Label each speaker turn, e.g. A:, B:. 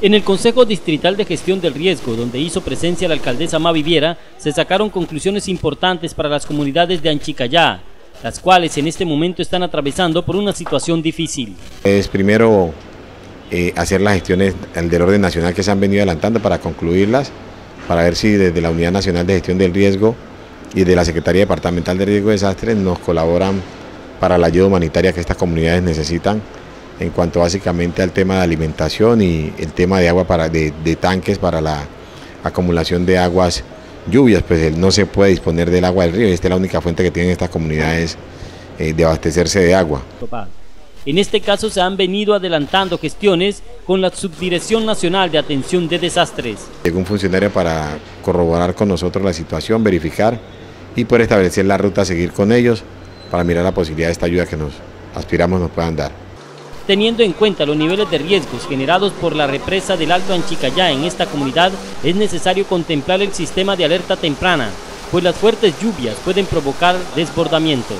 A: En el Consejo Distrital de Gestión del Riesgo, donde hizo presencia la alcaldesa Maviviera, se sacaron conclusiones importantes para las comunidades de Anchicayá, las cuales en este momento están atravesando por una situación difícil.
B: Es primero eh, hacer las gestiones del orden nacional que se han venido adelantando para concluirlas, para ver si desde la Unidad Nacional de Gestión del Riesgo y de la Secretaría Departamental de Riesgo de Desastres nos colaboran para la ayuda humanitaria que estas comunidades necesitan en cuanto básicamente al tema de alimentación y el tema de agua para, de, tanques para la acumulación de aguas lluvias, pues no se puede disponer del agua del río, esta es la única fuente que tienen estas comunidades eh, de abastecerse de agua.
A: En este caso se han venido adelantando gestiones con la Subdirección Nacional de Atención de Desastres.
B: Llegó un funcionario para corroborar con nosotros la situación, verificar y poder establecer la ruta a seguir con ellos para mirar la posibilidad de esta ayuda que nos aspiramos nos puedan dar.
A: Teniendo en cuenta los niveles de riesgos generados por la represa del Alto Anchicayá en esta comunidad, es necesario contemplar el sistema de alerta temprana, pues las fuertes lluvias pueden provocar desbordamientos.